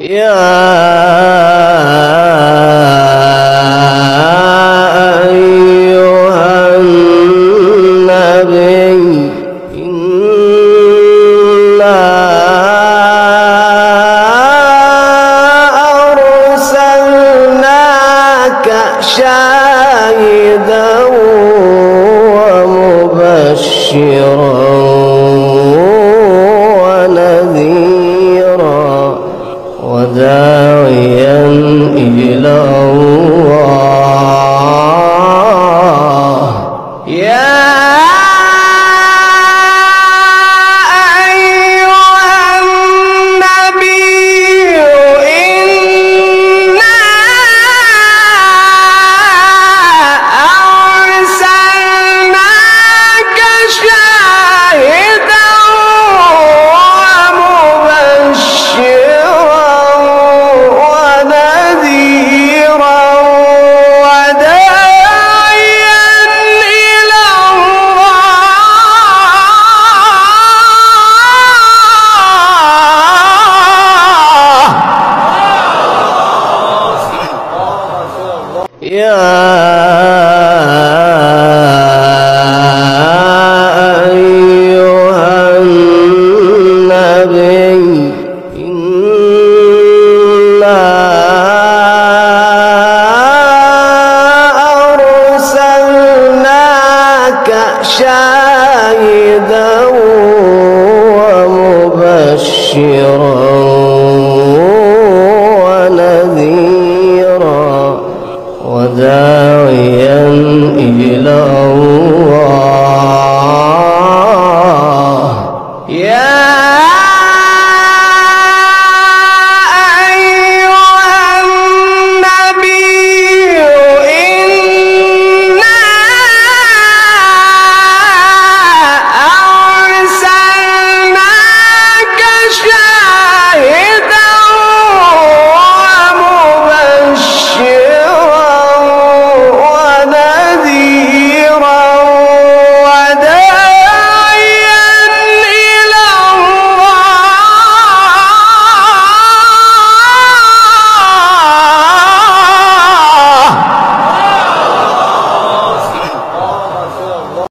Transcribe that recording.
يا أيها النبي إنا أرسلناك شاهدا ومبشرا. وداعيا إلى الله. الأنبياء وداعيا إلى الله.